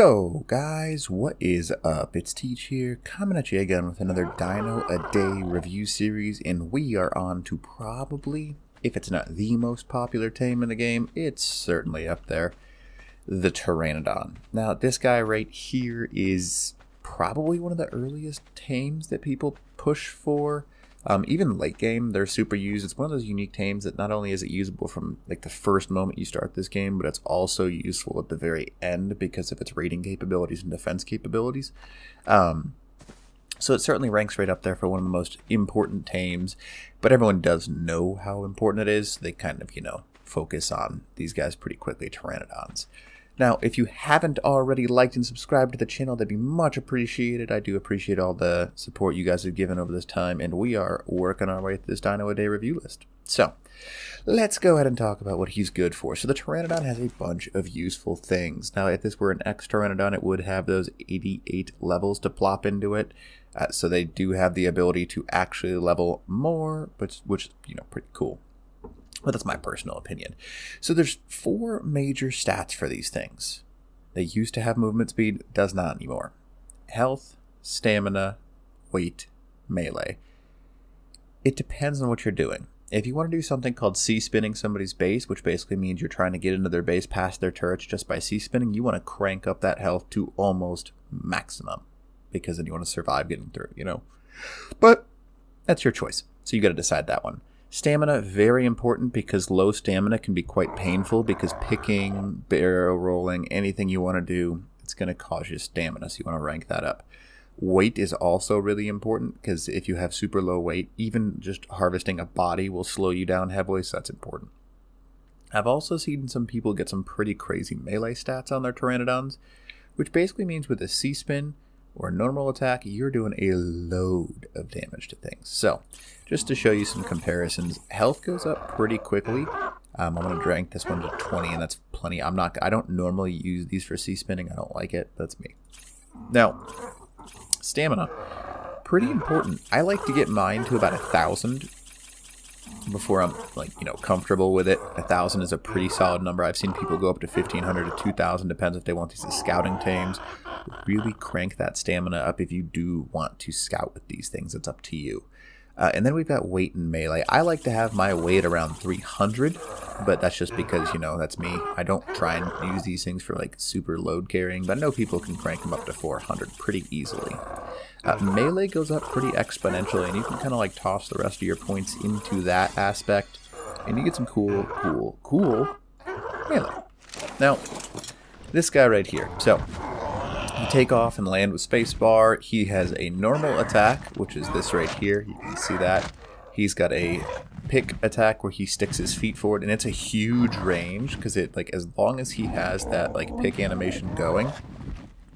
Yo, guys, what is up? It's Teach here, coming at you again with another Dino a Day review series, and we are on to probably, if it's not the most popular tame in the game, it's certainly up there, the Pteranodon. Now, this guy right here is probably one of the earliest tames that people push for. Um, even late game, they're super used. It's one of those unique tames that not only is it usable from like the first moment you start this game, but it's also useful at the very end because of its raiding capabilities and defense capabilities. Um, so it certainly ranks right up there for one of the most important tames, but everyone does know how important it is. They kind of, you know, focus on these guys pretty quickly, Pteranodons. Now, if you haven't already liked and subscribed to the channel, that'd be much appreciated. I do appreciate all the support you guys have given over this time, and we are working our way through this Dino a Day review list. So, let's go ahead and talk about what he's good for. So the Pteranodon has a bunch of useful things. Now, if this were an X-Pteranodon, it would have those 88 levels to plop into it. Uh, so they do have the ability to actually level more, but which, you know, pretty cool. But that's my personal opinion. So there's four major stats for these things. They used to have movement speed, does not anymore. Health, stamina, weight, melee. It depends on what you're doing. If you want to do something called C-spinning somebody's base, which basically means you're trying to get into their base past their turrets just by C-spinning, you want to crank up that health to almost maximum because then you want to survive getting through, you know. But that's your choice. So you got to decide that one. Stamina, very important because low stamina can be quite painful because picking, barrel rolling, anything you want to do, it's going to cause you stamina, so you want to rank that up. Weight is also really important because if you have super low weight, even just harvesting a body will slow you down heavily, so that's important. I've also seen some people get some pretty crazy melee stats on their Pteranodons, which basically means with a C-spin, or a normal attack, you're doing a load of damage to things. So, just to show you some comparisons, health goes up pretty quickly. Um, I'm going to drink this one to 20, and that's plenty. I'm not, I don't normally use these for C-spinning. I don't like it. That's me. Now, stamina. Pretty important. I like to get mine to about a thousand before I'm like you know comfortable with it. A thousand is a pretty solid number. I've seen people go up to fifteen hundred to two thousand. Depends if they want these as scouting tames. Really crank that stamina up if you do want to scout with these things. It's up to you. Uh, and then we've got weight and melee. I like to have my weight around 300, but that's just because, you know, that's me. I don't try and use these things for like super load carrying, but I know people can crank them up to 400 pretty easily. Uh, melee goes up pretty exponentially, and you can kind of like toss the rest of your points into that aspect, and you get some cool, cool, cool melee. Now, this guy right here. So, you take off and land with spacebar. He has a normal attack, which is this right here. You can see that. He's got a pick attack where he sticks his feet forward, and it's a huge range because it like as long as he has that like pick animation going,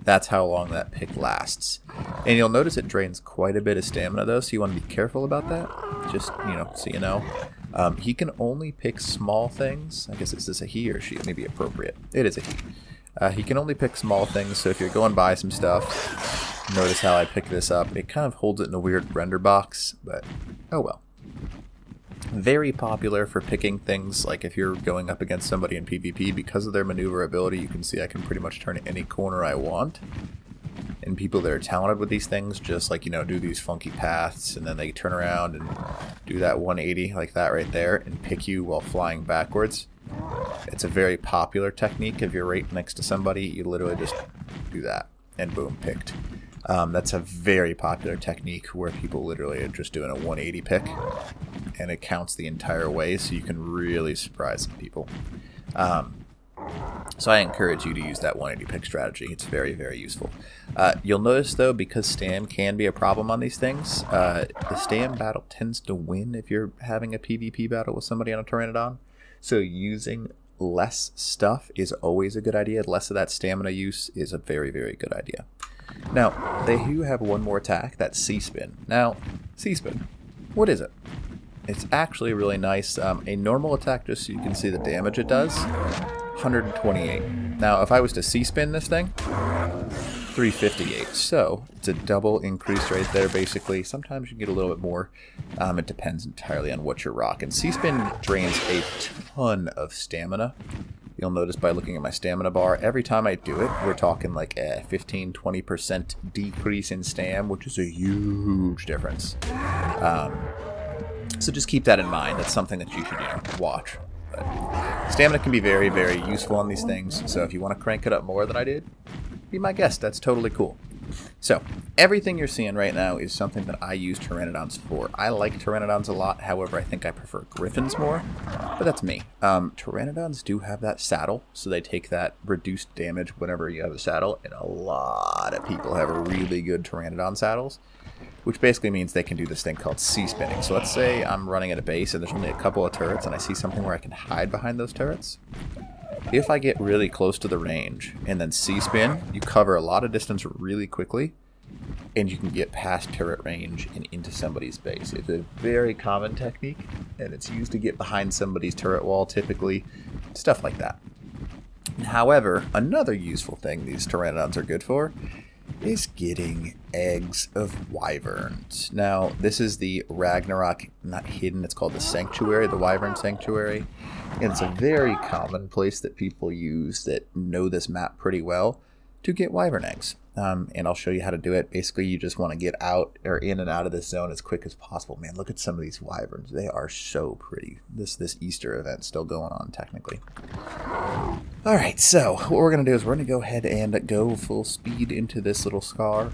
that's how long that pick lasts. And you'll notice it drains quite a bit of stamina though, so you want to be careful about that. Just, you know, so you know. Um, he can only pick small things. I guess is this a he or she? It may be appropriate. It is a he. Uh, he can only pick small things, so if you're going by some stuff, notice how I pick this up. It kind of holds it in a weird render box, but oh well very popular for picking things like if you're going up against somebody in PvP because of their maneuverability you can see I can pretty much turn any corner I want. And people that are talented with these things just like you know do these funky paths and then they turn around and do that 180 like that right there and pick you while flying backwards. It's a very popular technique. If you're right next to somebody you literally just do that and boom picked. Um, that's a very popular technique where people literally are just doing a 180 pick and it counts the entire way so you can really surprise some people. Um, so I encourage you to use that 180 pick strategy. It's very, very useful. Uh, you'll notice though, because stam can be a problem on these things, uh, the stam battle tends to win if you're having a PvP battle with somebody on a Pteranodon. So using less stuff is always a good idea. Less of that stamina use is a very, very good idea. Now, they do have one more attack, that's C-Spin. Now, C-Spin, what is it? It's actually really nice. Um, a normal attack, just so you can see the damage it does, 128. Now, if I was to C-Spin this thing, 358. So, it's a double increase right there, basically. Sometimes you can get a little bit more. Um, it depends entirely on what you're rocking. C-Spin drains a ton of stamina. you'll notice by looking at my stamina bar, every time I do it, we're talking like a 15-20% decrease in stam, which is a huge difference. Um, so just keep that in mind. That's something that you should you know, watch. But stamina can be very, very useful on these things, so if you want to crank it up more than I did, be my guest. That's totally cool. So, everything you're seeing right now is something that I use Pteranodons for. I like Pteranodons a lot, however, I think I prefer Griffins more, but that's me. Um, Pteranodons do have that saddle, so they take that reduced damage whenever you have a saddle, and a lot of people have really good Pteranodon saddles, which basically means they can do this thing called C-spinning. So let's say I'm running at a base and there's only a couple of turrets, and I see something where I can hide behind those turrets. If I get really close to the range and then C-spin, you cover a lot of distance really quickly, and you can get past turret range and into somebody's base. It's a very common technique, and it's used to get behind somebody's turret wall typically, stuff like that. However, another useful thing these Pteranodons are good for is getting eggs of wyverns. Now, this is the Ragnarok, not hidden, it's called the Sanctuary, the Wyvern Sanctuary. And it's a very common place that people use that know this map pretty well to get wyvern eggs. Um, and I'll show you how to do it. Basically, you just want to get out or in and out of this zone as quick as possible. Man, look at some of these wyverns. They are so pretty. This this Easter event still going on technically. All right, so what we're going to do is we're going to go ahead and go full speed into this little scar.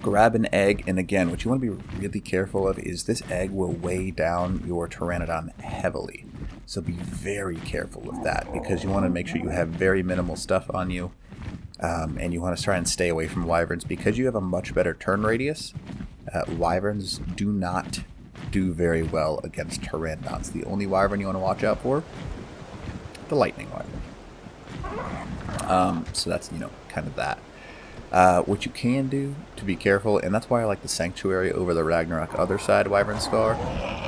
Grab an egg, and again, what you want to be really careful of is this egg will weigh down your Pteranodon heavily. So be very careful of that because you want to make sure you have very minimal stuff on you. Um, and you want to try and stay away from wyverns because you have a much better turn radius. Uh, wyverns do not do very well against pteranodons. The only wyvern you want to watch out for, the lightning wyvern. Um, so that's you know kind of that. Uh, what you can do to be careful, and that's why I like the Sanctuary over the Ragnarok other side Wyvern Scar,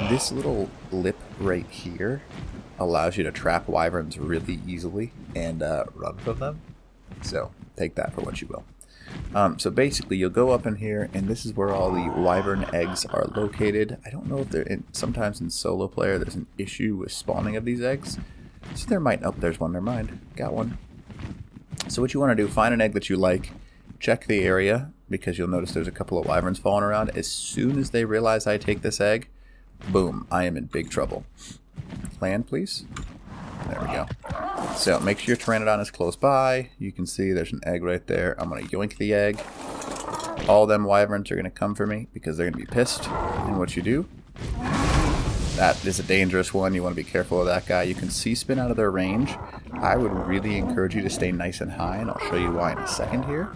this little lip right here allows you to trap Wyverns really easily and uh, run from them. So take that for what you will. Um, so basically, you'll go up in here, and this is where all the wyvern eggs are located. I don't know if they're in, sometimes in solo player there's an issue with spawning of these eggs. So there might, oh, there's one, never mind. Got one. So what you want to do, find an egg that you like, check the area, because you'll notice there's a couple of wyverns falling around. As soon as they realize I take this egg, boom, I am in big trouble. Land, please. There we go. So make sure your Pteranodon is close by. You can see there's an egg right there. I'm going to yoink the egg. All them wyverns are going to come for me because they're going to be pissed in what you do. That is a dangerous one. You want to be careful of that guy. You can see spin out of their range. I would really encourage you to stay nice and high, and I'll show you why in a second here.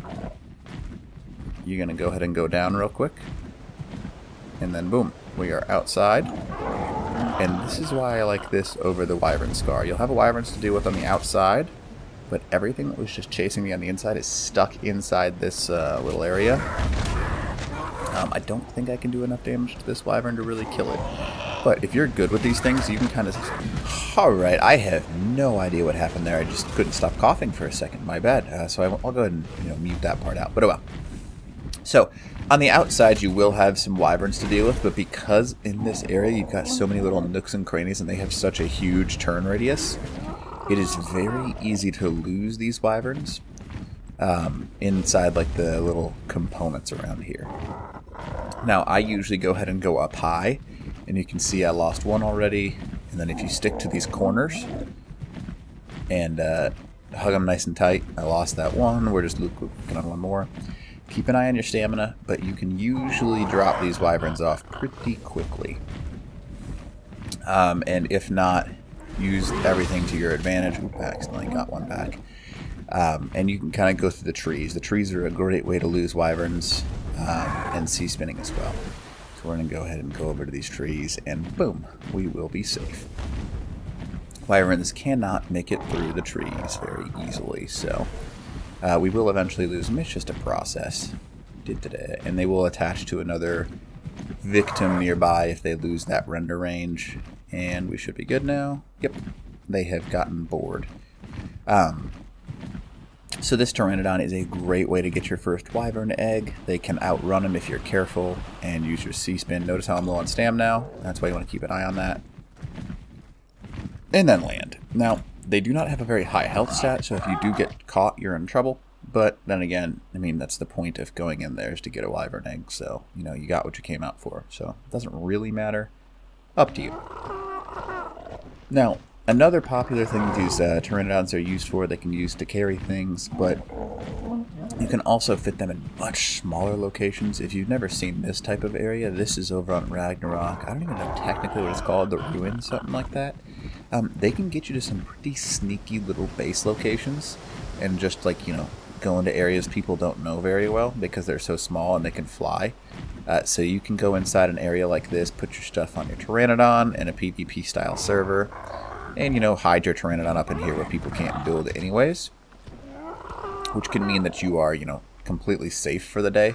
You're going to go ahead and go down real quick. And then boom, we are outside. And this is why I like this over the Wyvern Scar. You'll have a Wyverns to deal with on the outside, but everything that was just chasing me on the inside is stuck inside this uh, little area. Um, I don't think I can do enough damage to this Wyvern to really kill it. But if you're good with these things, you can kind of... Alright, I have no idea what happened there. I just couldn't stop coughing for a second. My bad. Uh, so I, will go ahead and you know, mute that part out. But oh well. So, on the outside, you will have some wyverns to deal with, but because in this area you've got so many little nooks and crannies and they have such a huge turn radius, it is very easy to lose these wyverns um, inside like the little components around here. Now, I usually go ahead and go up high, and you can see I lost one already, and then if you stick to these corners and uh, hug them nice and tight, I lost that one. We're just looking on one more. Keep an eye on your stamina, but you can usually drop these wyverns off pretty quickly. Um, and if not, use everything to your advantage. Oop, I accidentally got one back. Um, and you can kind of go through the trees. The trees are a great way to lose wyverns um, and C-spinning as well. So we're going to go ahead and go over to these trees, and boom, we will be safe. Wyverns cannot make it through the trees very easily, so uh, we will eventually lose them. It's just a process. And they will attach to another victim nearby if they lose that render range. And we should be good now. Yep, they have gotten bored. Um, so this Pteranodon is a great way to get your first Wyvern egg. They can outrun them if you're careful and use your C-spin. Notice how I'm low on stam now. That's why you want to keep an eye on that. And then land. Now, they do not have a very high health stat, so if you do get caught, you're in trouble. But then again, I mean, that's the point of going in there is to get a wyvern egg. So, you know, you got what you came out for. So it doesn't really matter. Up to you. Now, another popular thing these uh, Pteranodons are used for, they can use to carry things, but you can also fit them in much smaller locations. If you've never seen this type of area, this is over on Ragnarok. I don't even know technically what it's called, the Ruins, something like that. Um, they can get you to some pretty sneaky little base locations and just like, you know, go into areas people don't know very well because they're so small and they can fly. Uh, so you can go inside an area like this, put your stuff on your Pteranodon in a PvP style server, and you know, hide your Pteranodon up in here where people can't build anyways. Which can mean that you are, you know, completely safe for the day.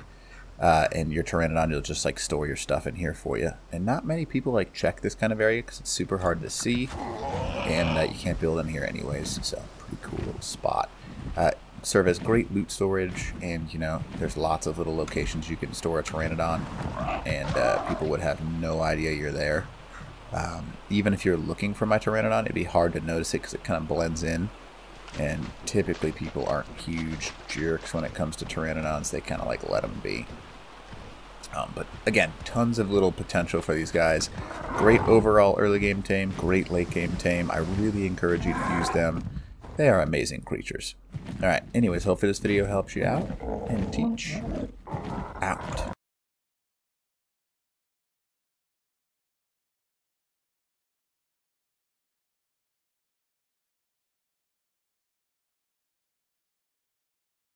Uh, and your Pteranodon will just like store your stuff in here for you. And not many people like check this kind of area because it's super hard to see, and uh, you can't build in here anyways. So pretty cool little spot. Uh, serve as great loot storage, and you know, there's lots of little locations you can store a Pteranodon, and uh, people would have no idea you're there. Um, even if you're looking for my Pteranodon, it'd be hard to notice it because it kind of blends in. And typically people aren't huge jerks when it comes to Pteranodons. They kind of like let them be. Um, but again, tons of little potential for these guys. Great overall early game tame, great late game tame. I really encourage you to use them. They are amazing creatures. Alright, anyways, hopefully this video helps you out, and teach out.